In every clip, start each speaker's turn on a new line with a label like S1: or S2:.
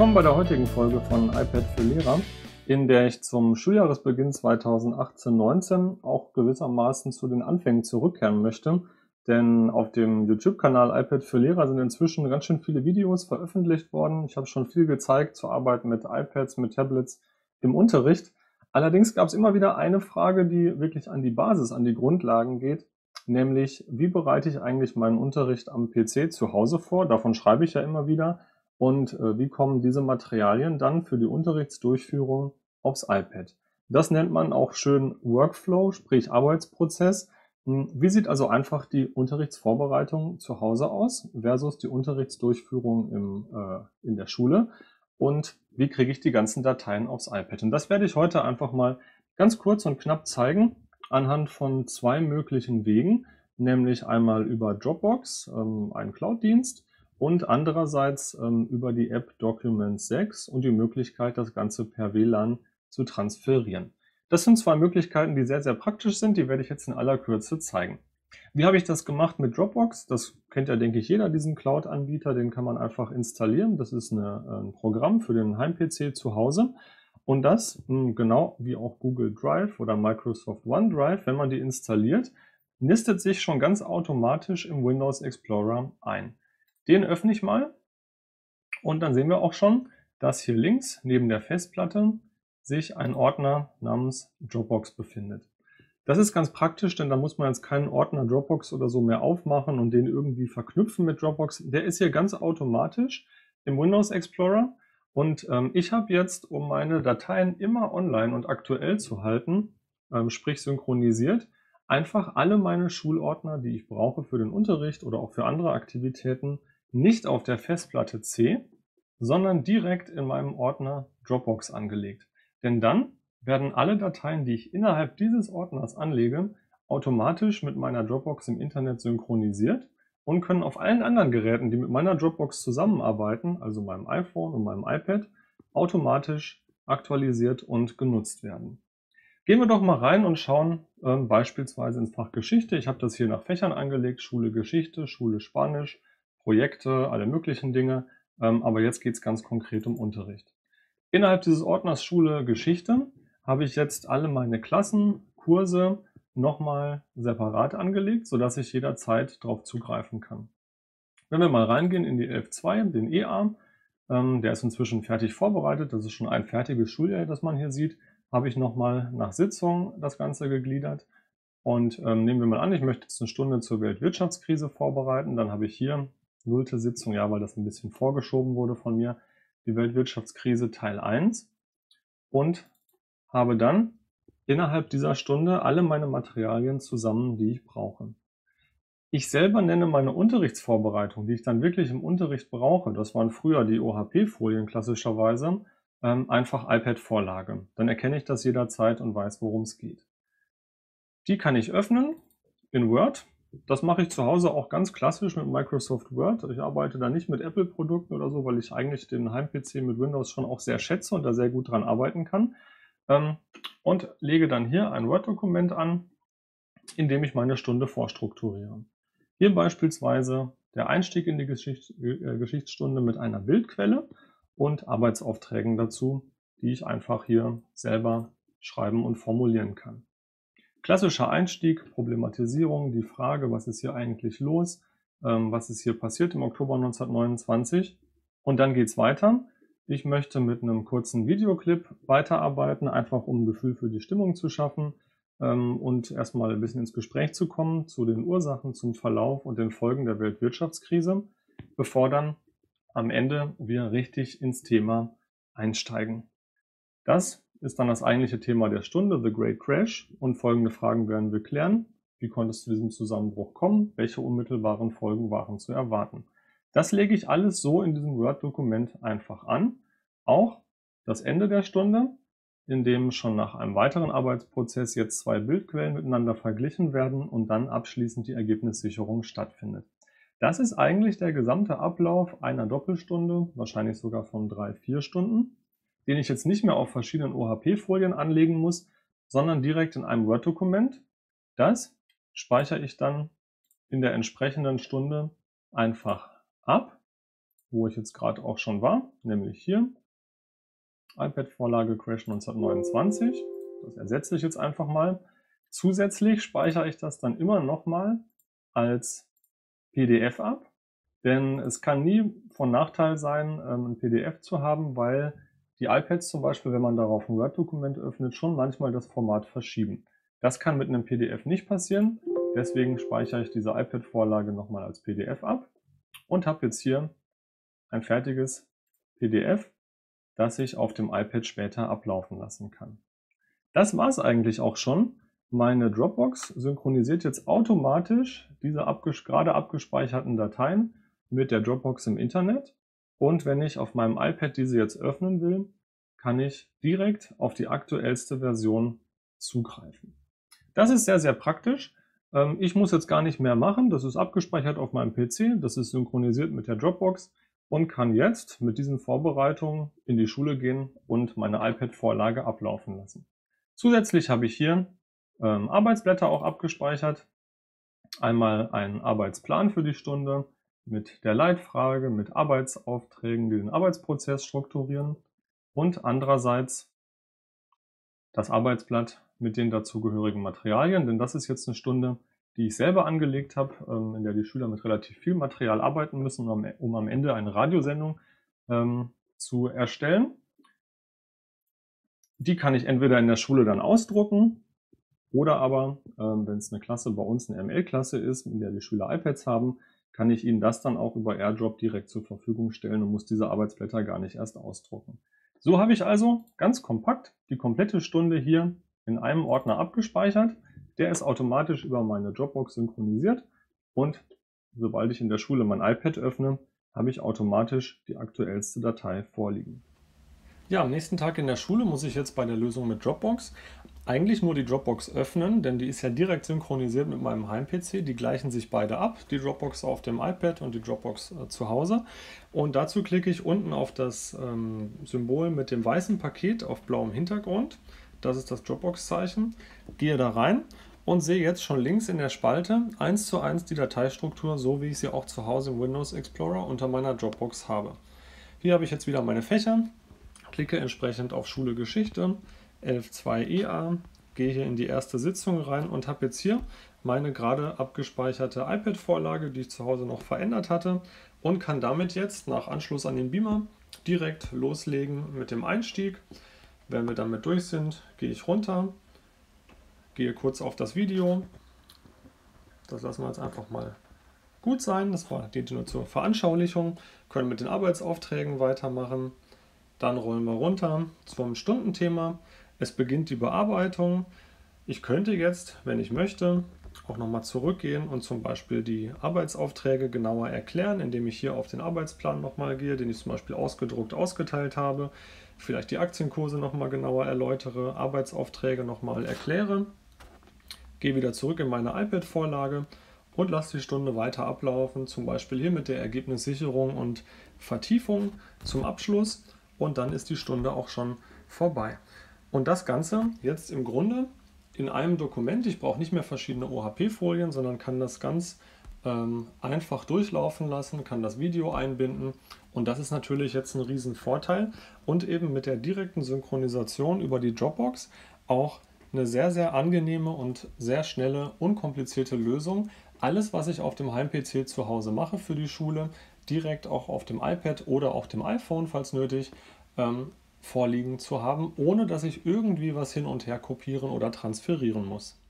S1: Willkommen bei der heutigen Folge von iPad für Lehrer, in der ich zum Schuljahresbeginn 2018-19 auch gewissermaßen zu den Anfängen zurückkehren möchte. Denn auf dem YouTube-Kanal iPad für Lehrer sind inzwischen ganz schön viele Videos veröffentlicht worden. Ich habe schon viel gezeigt zur Arbeit mit iPads, mit Tablets im Unterricht. Allerdings gab es immer wieder eine Frage, die wirklich an die Basis, an die Grundlagen geht, nämlich wie bereite ich eigentlich meinen Unterricht am PC zu Hause vor? Davon schreibe ich ja immer wieder. Und äh, wie kommen diese Materialien dann für die Unterrichtsdurchführung aufs iPad? Das nennt man auch schön Workflow, sprich Arbeitsprozess. Hm, wie sieht also einfach die Unterrichtsvorbereitung zu Hause aus versus die Unterrichtsdurchführung im, äh, in der Schule? Und wie kriege ich die ganzen Dateien aufs iPad. Und das werde ich heute einfach mal ganz kurz und knapp zeigen anhand von zwei möglichen Wegen, nämlich einmal über Dropbox, ähm, einen Cloud-Dienst, und andererseits ähm, über die App Documents 6 und die Möglichkeit, das Ganze per WLAN zu transferieren. Das sind zwei Möglichkeiten, die sehr, sehr praktisch sind. Die werde ich jetzt in aller Kürze zeigen. Wie habe ich das gemacht mit Dropbox? Das kennt ja, denke ich, jeder, diesen Cloud-Anbieter. Den kann man einfach installieren. Das ist eine, ein Programm für den Heim-PC zu Hause. Und das, hm, genau wie auch Google Drive oder Microsoft OneDrive, wenn man die installiert, nistet sich schon ganz automatisch im Windows Explorer ein. Den öffne ich mal und dann sehen wir auch schon, dass hier links neben der Festplatte sich ein Ordner namens Dropbox befindet. Das ist ganz praktisch, denn da muss man jetzt keinen Ordner Dropbox oder so mehr aufmachen und den irgendwie verknüpfen mit Dropbox. Der ist hier ganz automatisch im Windows Explorer. Und ähm, ich habe jetzt, um meine Dateien immer online und aktuell zu halten, ähm, sprich synchronisiert, einfach alle meine Schulordner, die ich brauche für den Unterricht oder auch für andere Aktivitäten, nicht auf der Festplatte C, sondern direkt in meinem Ordner Dropbox angelegt. Denn dann werden alle Dateien, die ich innerhalb dieses Ordners anlege, automatisch mit meiner Dropbox im Internet synchronisiert und können auf allen anderen Geräten, die mit meiner Dropbox zusammenarbeiten, also meinem iPhone und meinem iPad, automatisch aktualisiert und genutzt werden. Gehen wir doch mal rein und schauen äh, beispielsweise ins Fach Geschichte. Ich habe das hier nach Fächern angelegt, Schule Geschichte, Schule Spanisch, Projekte, alle möglichen Dinge. Ähm, aber jetzt geht es ganz konkret um Unterricht. Innerhalb dieses Ordners Schule Geschichte habe ich jetzt alle meine Klassen, Kurse nochmal separat angelegt, sodass ich jederzeit darauf zugreifen kann. Wenn wir mal reingehen in die 11.2, den EA, ähm, der ist inzwischen fertig vorbereitet, das ist schon ein fertiges Schuljahr, das man hier sieht, habe ich nochmal nach Sitzung das Ganze gegliedert. Und ähm, nehmen wir mal an, ich möchte jetzt eine Stunde zur Weltwirtschaftskrise vorbereiten, dann habe ich hier nullte Sitzung, ja, weil das ein bisschen vorgeschoben wurde von mir, die Weltwirtschaftskrise Teil 1 und habe dann innerhalb dieser Stunde alle meine Materialien zusammen, die ich brauche. Ich selber nenne meine Unterrichtsvorbereitung, die ich dann wirklich im Unterricht brauche, das waren früher die OHP-Folien klassischerweise, ähm, einfach iPad-Vorlage. Dann erkenne ich das jederzeit und weiß, worum es geht. Die kann ich öffnen in Word. Das mache ich zu Hause auch ganz klassisch mit Microsoft Word. Ich arbeite da nicht mit Apple-Produkten oder so, weil ich eigentlich den Heim-PC mit Windows schon auch sehr schätze und da sehr gut dran arbeiten kann. Ähm, und lege dann hier ein Word-Dokument an, in dem ich meine Stunde vorstrukturiere. Hier beispielsweise der Einstieg in die Geschicht, äh, Geschichtsstunde mit einer Bildquelle und Arbeitsaufträgen dazu, die ich einfach hier selber schreiben und formulieren kann. Klassischer Einstieg, Problematisierung, die Frage, was ist hier eigentlich los, ähm, was ist hier passiert im Oktober 1929 und dann geht's weiter. Ich möchte mit einem kurzen Videoclip weiterarbeiten, einfach um ein Gefühl für die Stimmung zu schaffen ähm, und erstmal ein bisschen ins Gespräch zu kommen zu den Ursachen, zum Verlauf und den Folgen der Weltwirtschaftskrise, bevor dann am Ende wir richtig ins Thema einsteigen. Das ist dann das eigentliche Thema der Stunde, The Great Crash, und folgende Fragen werden wir klären. Wie konnte es zu diesem Zusammenbruch kommen? Welche unmittelbaren Folgen waren zu erwarten? Das lege ich alles so in diesem Word-Dokument einfach an. Auch das Ende der Stunde, in dem schon nach einem weiteren Arbeitsprozess jetzt zwei Bildquellen miteinander verglichen werden und dann abschließend die Ergebnissicherung stattfindet. Das ist eigentlich der gesamte Ablauf einer Doppelstunde, wahrscheinlich sogar von drei, vier Stunden, den ich jetzt nicht mehr auf verschiedenen OHP-Folien anlegen muss, sondern direkt in einem Word-Dokument. Das speichere ich dann in der entsprechenden Stunde einfach ab wo ich jetzt gerade auch schon war, nämlich hier. iPad-Vorlage Crash 1929. Das ersetze ich jetzt einfach mal. Zusätzlich speichere ich das dann immer nochmal als PDF ab, denn es kann nie von Nachteil sein, ähm, ein PDF zu haben, weil die iPads zum Beispiel, wenn man darauf ein Word-Dokument öffnet, schon manchmal das Format verschieben. Das kann mit einem PDF nicht passieren, deswegen speichere ich diese iPad-Vorlage nochmal als PDF ab und habe jetzt hier ein fertiges PDF, das ich auf dem iPad später ablaufen lassen kann. Das war es eigentlich auch schon. Meine Dropbox synchronisiert jetzt automatisch diese abges gerade abgespeicherten Dateien mit der Dropbox im Internet. Und wenn ich auf meinem iPad diese jetzt öffnen will, kann ich direkt auf die aktuellste Version zugreifen. Das ist sehr, sehr praktisch. Ähm, ich muss jetzt gar nicht mehr machen. Das ist abgespeichert auf meinem PC. Das ist synchronisiert mit der Dropbox und kann jetzt mit diesen Vorbereitungen in die Schule gehen und meine iPad-Vorlage ablaufen lassen. Zusätzlich habe ich hier ähm, Arbeitsblätter auch abgespeichert. Einmal einen Arbeitsplan für die Stunde mit der Leitfrage, mit Arbeitsaufträgen, die den Arbeitsprozess strukturieren und andererseits das Arbeitsblatt mit den dazugehörigen Materialien, denn das ist jetzt eine Stunde, die ich selber angelegt habe, ähm, in der die Schüler mit relativ viel Material arbeiten müssen, um, am Ende eine Radiosendung ähm, zu erstellen. Die kann ich entweder in der Schule dann ausdrucken oder aber, ähm, wenn es eine Klasse bei uns eine ML-Klasse ist, in der die Schüler iPads haben, kann ich ihnen das dann auch über AirDrop direkt zur Verfügung stellen und muss diese Arbeitsblätter gar nicht erst ausdrucken. So habe ich also ganz kompakt die komplette Stunde hier in einem Ordner abgespeichert. Der ist automatisch über meine Dropbox synchronisiert und sobald ich in der Schule mein iPad öffne, habe ich automatisch die aktuellste Datei vorliegen. Ja, am nächsten Tag in der Schule muss ich jetzt bei der Lösung mit Dropbox eigentlich nur die Dropbox öffnen, denn die ist ja direkt synchronisiert mit meinem Heim-PC. Die gleichen sich beide ab, die Dropbox auf dem iPad und die Dropbox äh, zu Hause. Und dazu klicke ich unten auf das ähm, Symbol mit dem weißen Paket auf blauem Hintergrund. Das ist das Dropbox-Zeichen. Gehe da rein und sehe jetzt schon links in der Spalte eins zu eins die Dateistruktur, so wie ich sie auch zu Hause im Windows Explorer unter meiner Dropbox habe. Hier habe ich jetzt wieder meine Fächer, klicke entsprechend auf Schule Geschichte, 11.2 EA, gehe hier in die erste Sitzung rein und habe jetzt hier meine gerade abgespeicherte iPad-Vorlage, die ich zu Hause noch verändert hatte und kann damit jetzt nach Anschluss an den Beamer direkt loslegen mit dem Einstieg. Wenn wir damit durch sind, gehe ich runter, gehe kurz auf das Video. Das lassen wir jetzt einfach mal gut sein. Das war die nur zur Veranschaulichung. Können mit den Arbeitsaufträgen weitermachen. Dann rollen wir runter zum Stundenthema. Es beginnt die Bearbeitung. Ich könnte jetzt, wenn ich möchte, auch nochmal zurückgehen und zum Beispiel die Arbeitsaufträge genauer erklären, indem ich hier auf den Arbeitsplan nochmal gehe, den ich zum Beispiel ausgedruckt ausgeteilt habe vielleicht die Aktienkurse nochmal genauer erläutere, Arbeitsaufträge nochmal erkläre, gehe wieder zurück in meine iPad-Vorlage und lasse die Stunde weiter ablaufen, zum Beispiel hier mit der Ergebnissicherung und Vertiefung zum Abschluss und dann ist die Stunde auch schon vorbei. Und das Ganze jetzt im Grunde in einem Dokument. Ich brauche nicht mehr verschiedene OHP-Folien, sondern kann das ganz ähm, einfach durchlaufen lassen, kann das Video einbinden und das ist natürlich jetzt ein Riesenvorteil und eben mit der direkten Synchronisation über die Dropbox auch eine sehr, sehr angenehme und sehr schnelle, unkomplizierte Lösung. Alles, was ich auf dem Heim-PC zu Hause mache für die Schule, direkt auch auf dem iPad oder auf dem iPhone, falls nötig, ähm, vorliegen zu haben, ohne dass ich irgendwie was hin und her kopieren oder transferieren muss.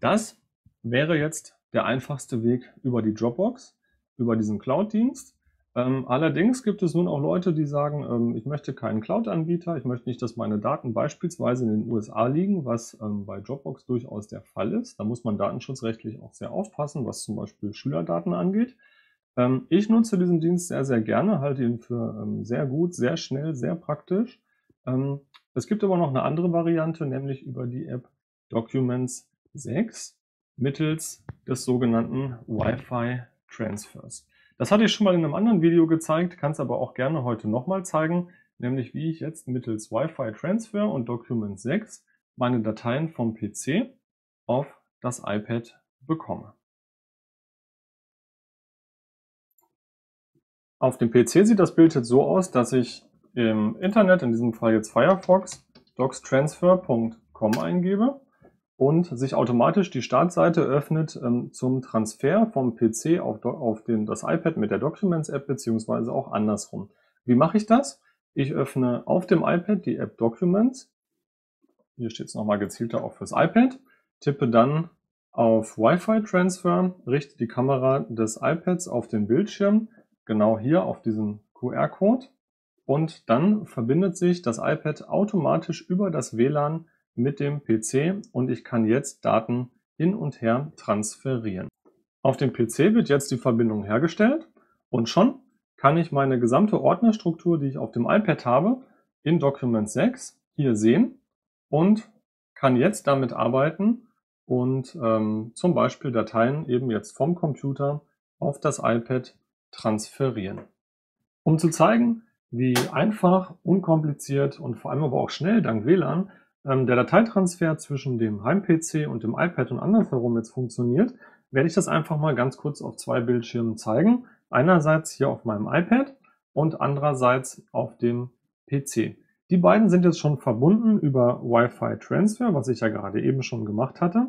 S1: Das wäre jetzt der einfachste Weg über die Dropbox, über diesen Cloud-Dienst. Ähm, allerdings gibt es nun auch Leute, die sagen, ähm, ich möchte keinen Cloud-Anbieter, ich möchte nicht, dass meine Daten beispielsweise in den USA liegen, was ähm, bei Dropbox durchaus der Fall ist. Da muss man datenschutzrechtlich auch sehr aufpassen, was zum Beispiel Schülerdaten angeht. Ähm, ich nutze diesen Dienst sehr, sehr gerne, halte ihn für ähm, sehr gut, sehr schnell, sehr praktisch. Ähm, es gibt aber noch eine andere Variante, nämlich über die App Documents 6 mittels des sogenannten Wi-Fi Transfers. Das hatte ich schon mal in einem anderen Video gezeigt, kann es aber auch gerne heute nochmal zeigen, nämlich wie ich jetzt mittels Wi-Fi Transfer und Document 6 meine Dateien vom PC auf das iPad bekomme. Auf dem PC sieht das Bild jetzt so aus, dass ich im Internet, in diesem Fall jetzt Firefox, docstransfer.com eingebe und sich automatisch die Startseite öffnet ähm, zum Transfer vom PC auf, auf den, das iPad mit der Documents App beziehungsweise auch andersrum. Wie mache ich das? Ich öffne auf dem iPad die App Documents. Hier steht es nochmal gezielter auch fürs iPad. Tippe dann auf Wi-Fi Transfer, richte die Kamera des iPads auf den Bildschirm, genau hier auf diesen QR-Code und dann verbindet sich das iPad automatisch über das WLAN mit dem PC und ich kann jetzt Daten hin und her transferieren. Auf dem PC wird jetzt die Verbindung hergestellt und schon kann ich meine gesamte Ordnerstruktur, die ich auf dem iPad habe, in Document 6 hier sehen und kann jetzt damit arbeiten und ähm, zum Beispiel Dateien eben jetzt vom Computer auf das iPad transferieren. Um zu zeigen, wie einfach, unkompliziert und vor allem aber auch schnell dank WLAN ähm, der Dateitransfer zwischen dem Heim-PC und dem iPad und andersherum jetzt funktioniert, werde ich das einfach mal ganz kurz auf zwei Bildschirmen zeigen. Einerseits hier auf meinem iPad und andererseits auf dem PC. Die beiden sind jetzt schon verbunden über Wi-Fi Transfer, was ich ja gerade eben schon gemacht hatte.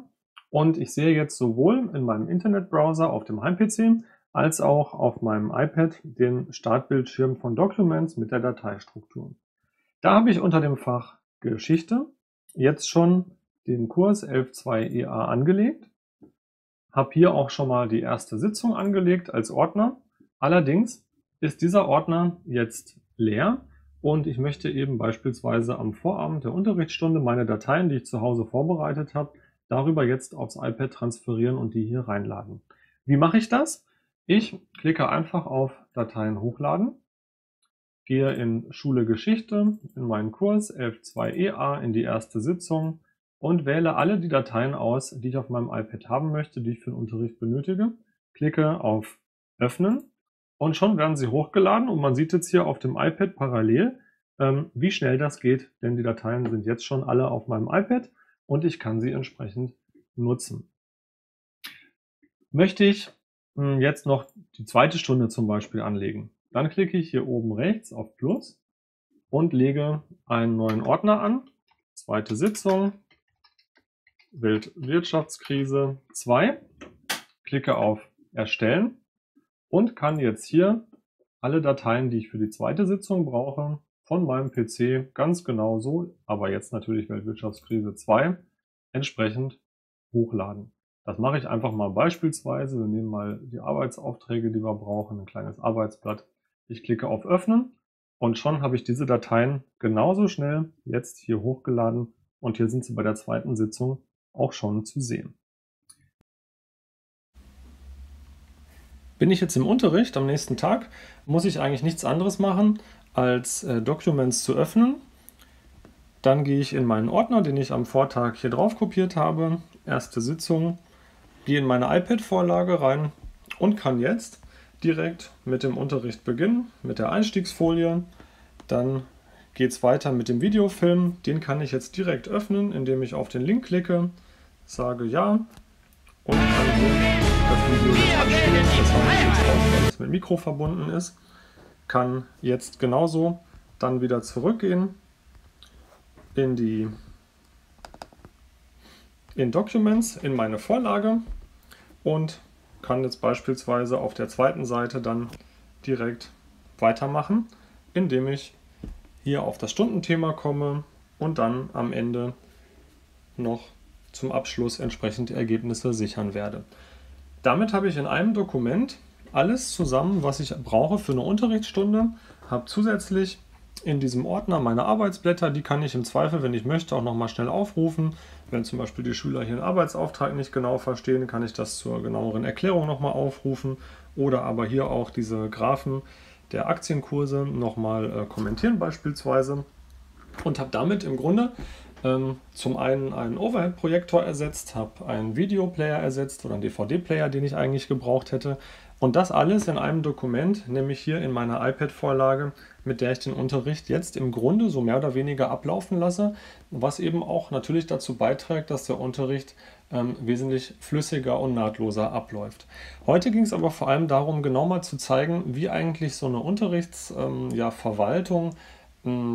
S1: Und ich sehe jetzt sowohl in meinem Internetbrowser auf dem Heim-PC als auch auf meinem iPad den Startbildschirm von Documents mit der Dateistruktur. Da habe ich unter dem Fach Geschichte jetzt schon den Kurs 11.2 EA angelegt, habe hier auch schon mal die erste Sitzung angelegt als Ordner. Allerdings ist dieser Ordner jetzt leer und ich möchte eben beispielsweise am Vorabend der Unterrichtsstunde meine Dateien, die ich zu Hause vorbereitet habe, darüber jetzt aufs iPad transferieren und die hier reinladen. Wie mache ich das? Ich klicke einfach auf Dateien hochladen, gehe in Schule Geschichte, in meinen Kurs 11.2 EA, in die erste Sitzung und wähle alle die Dateien aus, die ich auf meinem iPad haben möchte, die ich für den Unterricht benötige. Klicke auf Öffnen und schon werden sie hochgeladen und man sieht jetzt hier auf dem iPad parallel, ähm, wie schnell das geht, denn die Dateien sind jetzt schon alle auf meinem iPad und ich kann sie entsprechend nutzen. Möchte ich jetzt noch die zweite Stunde zum Beispiel anlegen. Dann klicke ich hier oben rechts auf Plus und lege einen neuen Ordner an. Zweite Sitzung, Weltwirtschaftskrise 2. Klicke auf Erstellen und kann jetzt hier alle Dateien, die ich für die zweite Sitzung brauche, von meinem PC ganz genau so, aber jetzt natürlich Weltwirtschaftskrise 2, entsprechend hochladen. Das mache ich einfach mal beispielsweise. Wir nehmen mal die Arbeitsaufträge, die wir brauchen, ein kleines Arbeitsblatt. Ich klicke auf Öffnen und schon habe ich diese Dateien genauso schnell jetzt hier hochgeladen und hier sind sie bei der zweiten Sitzung auch schon zu sehen. Bin ich jetzt im Unterricht am nächsten Tag, muss ich eigentlich nichts anderes machen, als äh, Documents zu öffnen. Dann gehe ich in meinen Ordner, den ich am Vortag hier drauf kopiert habe, erste Sitzung, gehe in meine iPad-Vorlage rein und kann jetzt direkt mit dem Unterricht beginnen, mit der Einstiegsfolie. Dann geht es weiter mit dem Videofilm. Den kann ich jetzt direkt öffnen, indem ich auf den Link klicke, sage Ja und kann das Video jetzt anspielen. Das habe es mit Mikro verbunden ist. Kann jetzt genauso dann wieder zurückgehen in die in Documents, in meine Vorlage und kann jetzt beispielsweise auf der zweiten Seite dann direkt weitermachen, indem ich hier auf das Stundenthema komme und dann am Ende noch zum Abschluss entsprechend Ergebnisse sichern werde. Damit habe ich in einem Dokument alles zusammen, was ich brauche für eine Unterrichtsstunde, habe zusätzlich in diesem Ordner meine Arbeitsblätter, die kann ich im Zweifel, wenn ich möchte, auch nochmal schnell aufrufen. Wenn zum Beispiel die Schüler hier einen Arbeitsauftrag nicht genau verstehen, kann ich das zur genaueren Erklärung nochmal aufrufen oder aber hier auch diese Graphen der Aktienkurse nochmal äh, kommentieren beispielsweise und habe damit im Grunde ähm, zum einen einen Overhead-Projektor ersetzt, habe einen Videoplayer ersetzt oder einen DVD-Player, den ich eigentlich gebraucht hätte, Und das alles in einem Dokument, nämlich hier in meiner iPad-Vorlage, mit der ich den Unterricht jetzt im Grunde so mehr oder weniger ablaufen lasse, was eben auch natürlich dazu beiträgt, dass der Unterricht ähm, wesentlich flüssiger und nahtloser abläuft. Heute ging es aber vor allem darum, genau mal zu zeigen, wie eigentlich so eine Unterrichtsverwaltung ähm, ja,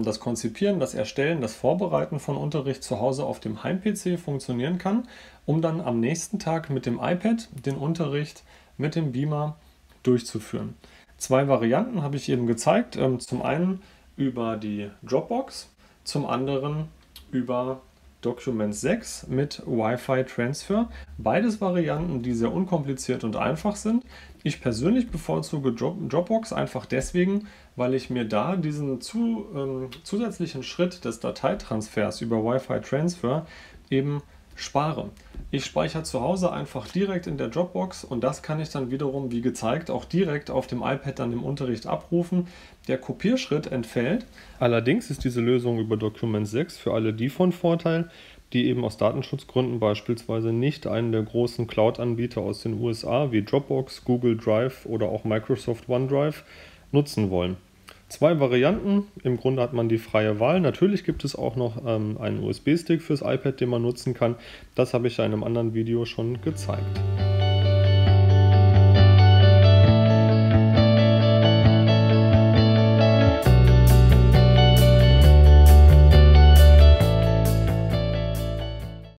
S1: das Konzipieren, das Erstellen, das Vorbereiten von Unterricht zu Hause auf dem Heim-PC funktionieren kann, um dann am nächsten Tag mit dem iPad den Unterricht mit dem Beamer durchzuführen. Zwei Varianten habe ich eben gezeigt. Ähm, zum einen über die Dropbox, zum anderen über Document 6 mit Wi-Fi Transfer. Beides Varianten, die sehr unkompliziert und einfach sind. Ich persönlich bevorzuge Dropbox einfach deswegen, weil ich mir da diesen zu, ähm, zusätzlichen Schritt des Dateitransfers über Wi-Fi Transfer eben spare. Ich speichere zu Hause einfach direkt in der Dropbox und das kann ich dann wiederum, wie gezeigt, auch direkt auf dem iPad dann im Unterricht abrufen. Der Kopierschritt entfällt. Allerdings ist diese Lösung über Document 6 für alle die von Vorteil, die eben aus Datenschutzgründen beispielsweise nicht einen der großen Cloud-Anbieter aus den USA wie Dropbox, Google Drive oder auch Microsoft OneDrive nutzen wollen. Zwei Varianten. Im Grunde hat man die freie Wahl. Natürlich gibt es auch noch ähm, einen USB-Stick fürs iPad, den man nutzen kann. Das habe ich ja in einem anderen Video schon gezeigt.